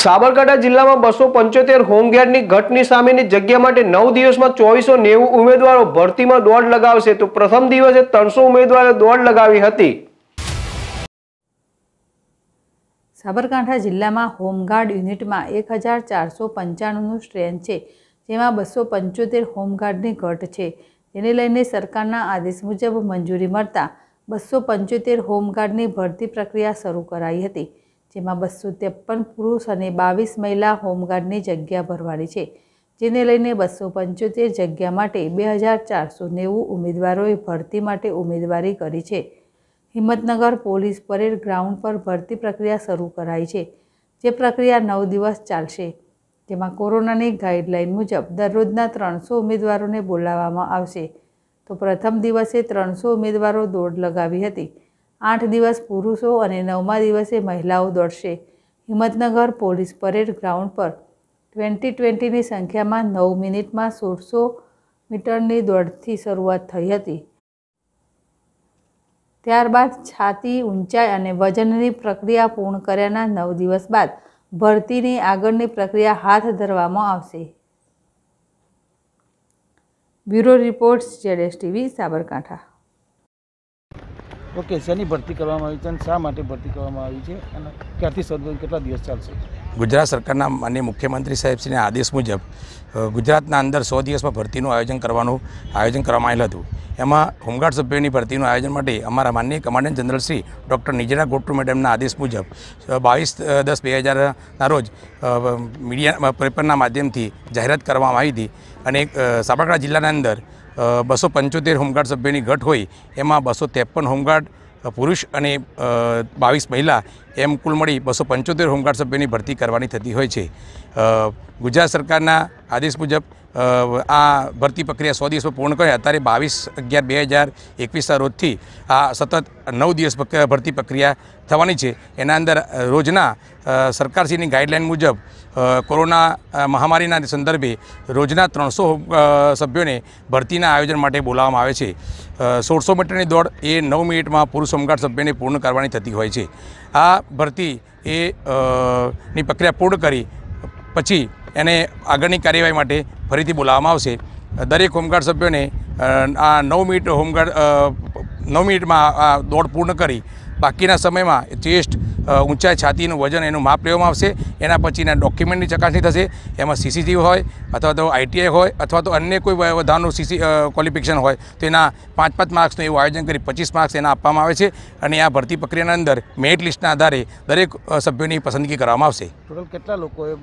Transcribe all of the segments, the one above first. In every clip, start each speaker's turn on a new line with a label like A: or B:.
A: સાબરકાંઠા જિલ્લામાં બસો પંચોતેર હોમગાર્ડની ઘટની સામેની જગ્યા માટે નવ દિવસમાં ચોવીસો નેવું ઉમેદવારો ભરતીમાં દોડ લગાવશે તો પ્રથમ દિવસે ત્રણસો ઉમેદવારો દોડ લગાવી હતી.
B: સાબરકાંઠા જિલ્લામાં હોમગાર્ડ યુનિટમાં એક હજાર ચારસો પંચાણુંનું સ્ટ્રેન્થ છે, જેમાં બસો પંચોતેર હોમગાર્ડની ઘટ છે. જેને લઈને સરકારના આદેશ મુજબ મંજૂરી મળતા બસો પંચોતેર હોમગાર્ડની ભરતી પ્રક્રિયા શરૂ કરાઈ હતી. જેમાં બસો ત્રેપન પુરુષ અને બાવીસ મહિલા હોમગાર્ડની જગ્યા ભરવાની છે, જેને લઈને બસો પંચોતેર જગ્યા માટે બે હજાર ચારસો નેવું ઉમેદવારોએ ભરતી માટે ઉમેદવારી કરી છે. હિંમતનગર પોલીસ પરેડ ગ્રાઉન્ડ પર ભરતી પ્રક્રિયા શરૂ કરાઈ છે, જે પ્રક્રિયા નવ દિવસ ચાલશે. જેમાં કોરોનાની ગાઈડલાઇન મુજબ દરરોજના ત્રણસો ઉમેદવારોને બોલાવવામાં આવશે. તો પ્રથમ દિવસે ત્રણસો ઉમેદવારો દોડ લગાવી હતી. આઠ દિવસ પુરુષો અને નવમા દિવસે મહિલાઓ દોડશે. હિંમતનગર પોલીસ પરેડ ગ્રાઉન્ડ પર ટ્વેન્ટી ટ્વેન્ટીની સંખ્યામાં નવ મિનિટમાં સોળસો મીટરની દોડથી શરૂઆત થઈ હતી. ત્યારબાદ છાતી ઊંચાઈ અને વજનની પ્રક્રિયા પૂર્ણ કર્યાના નવ દિવસ બાદ ભરતીની આગળની પ્રક્રિયા હાથ ધરવામાં આવશે. બ્યુરો રિપોર્ટ્સ જેડેશ ટીવી, સાબરકાંઠા.
C: ઓકે, શેની ભરતી કરવામાં આવી છે અને શા માટે ભરતી કરવામાં આવી છે અને ક્યાંથી શરૂ કેટલા દિવસ ચાલશે?
D: ગુજરાત સરકારના માન્ય મુખ્યમંત્રી સાહેબશ્રીના આદેશ મુજબ ગુજરાતના અંદર સો દિવસમાં ભરતીનું આયોજન કરવાનું આયોજન કરવામાં આવેલ હતું. એમાં હોમગાર્ડ સભ્યોની ભરતીનું આયોજન માટે અમારા માનનીય કમાન્ડન્ટ જનરલ શ્રી ડૉક્ટર નિજરા ગોટુ મેડમના આદેશ મુજબ બાવીસ દસ, બે હજારના રોજ મીડિયા પેપરના માધ્યમથી જાહેરાત કરવામાં આવી હતી. અને સાબરકાંઠા જિલ્લાના અંદર બસો પંચોતેર હોમગાર્ડ સભ્યોની ઘટ હોય, એમાં બસો ત્રેપન હોમગાર્ડ પુરુષ અને બાવીસ મહિલા, એમ કુલ મળી બસો પંચોતેર હોમગાર્ડ સભ્યોની ભરતી કરવાની થતી હોય છે. ગુજરાત સરકારના આદેશ મુજબ આ ભરતી પ્રક્રિયા સો દિવસમાં પૂર્ણ કરી. અત્યારે બાવીસ અગિયાર બે હજાર એકવીસના રોજથી આ સતત નવ દિવસ ભરતી પ્રક્રિયા થવાની છે. એના અંદર રોજના સરકારશ્રીની ગાઈડલાઇન મુજબ કોરોના મહામારીના સંદર્ભે રોજના ત્રણસો સભ્યોને ભરતીના આયોજન માટે બોલાવવામાં આવે છે. સોળસો મીટરની દોડ એ નવ મિનિટમાં પુરુષ હોમગાર્ડ સભ્યને પૂર્ણ કરવાની થતી હોય છે. આ ભરતી એ ની પ્રક્રિયા પૂર્ણ કરી પછી એને આગળની કાર્યવાહી માટે ફરીથી બોલાવવામાં આવશે. દરેક હોમગાર્ડ સભ્યોને આ નવ મિનિટ હોમગાર્ડ નવ મિનિટમાં આ દોડ પૂર્ણ કરી. બાકીના સમયમાં ચેસ્ટ ઊંચાઈ છાતીનું વજન એનું માપ લેવામાં આવશે. એના પછીના ડોક્યુમેન્ટની ચકાસણી થશે. એમાં સીસીટીવી હોય અથવા તો આઈટીઆઈ હોય અથવા તો અન્ય કોઈ વધારાનું સીસી ક્વોલિફિકેશન હોય તો એના પાંચ પાંચ માર્ક્સનું એવું આયોજન કરી પચીસ માર્ક્સ એના આપવામાં આવે છે અને આ ભરતી પ્રક્રિયાના અંદર મેરિટ લિસ્ટના આધારે દરેક સભ્યોની પસંદગી કરવામાં આવશે.
C: ટોટલ કેટલા લોકોએ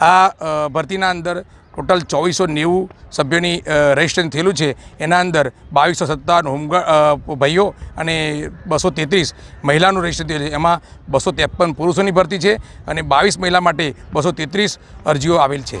D: આ ભરતીના અંદર ટોટલ ચોવીસો નેવું સભ્યોની રજિસ્ટ્રેશન થયેલું છે. એના અંદર બાવીસો સત્તાવન હોમગાર્ડ ભાઈઓ અને બસો તેત્રીસ મહિલાનું રજિસ્ટ્રેશન થયેલું છે. એમાં બસો ત્રેપન પુરુષોની ભરતી છે અને બાવીસ મહિલા માટે બસો તેત્રીસ અરજીઓ આવેલ છે.